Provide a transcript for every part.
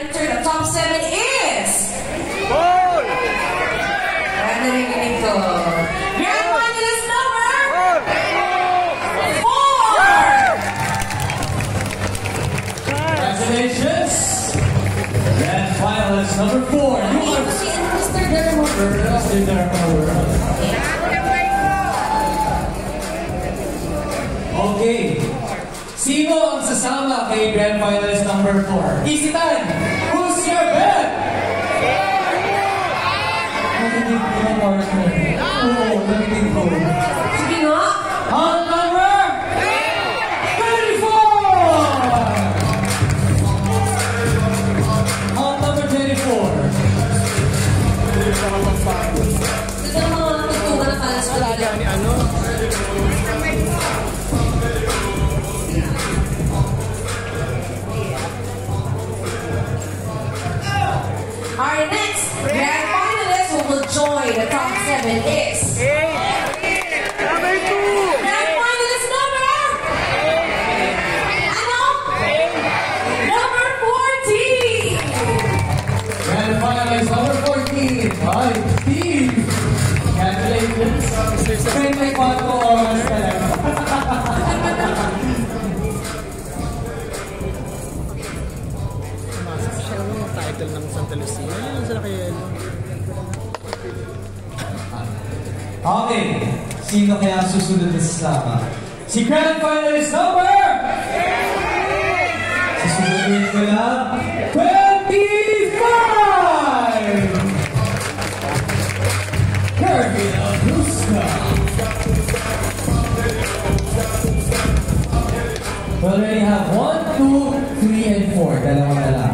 Enter the top seven is... Ball! Ano narinig ko? Grand finalist number... Four! Congratulations! Grand finalist number four. You are Mr. Dermot. Mr. Darmour. Okay. Sino ang sasama kay Grand Finalist number 4? Easy time! Who's your bet? Grand finalist who will join the top seven is... Number two! Grand finalist number... Ano? Number 14! Grand finalist number 14. Hi, Steve! Congratulations! May may bago oras ka lang. Siya lang yung title ng Santa Lucia. Okay, sino kaya ang susunod na sasama? Si Grand Finalist number! Susunodin ko na 25! Kirby Abuska! We already have 1, 2, 3, and 4. Dalawa na lang.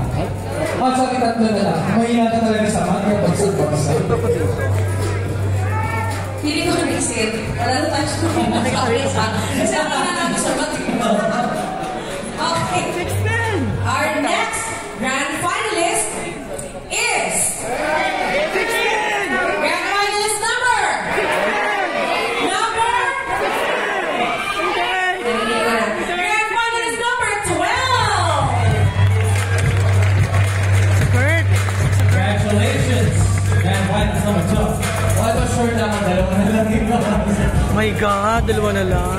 Ah, sorry, tatlo na lang. Mahina ka talaga sa mga pagsagbagsa. Pili ko ng exit. Wala na tayo sa mga kabisa. Kasi ang mga natin sa batik. Okay. 16! My God, dalawa na lang.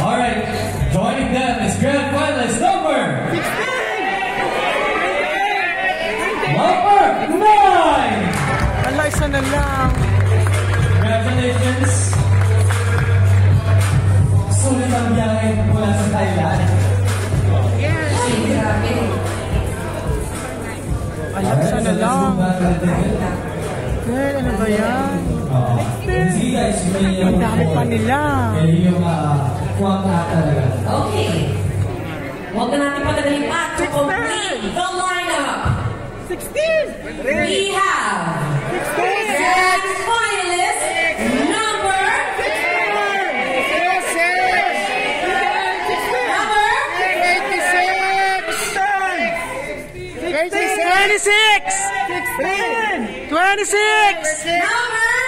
Alright, joining them is Grand Finalist number 16! Number 9! Ala, isa na lang. Congratulations! Sulit ang biyahe mula sa Thailand. Ay, grabe. Ala, isa na lang. Kurt, eh, ano ba yan? Sige guys, may Ang dami pa nila. Kaya yung uh, kwanta talaga. Okay. Huwag na natin patagalin pa to complete the lineup. 16! We have grand finalist number... Number... 26! 26! Number... 26!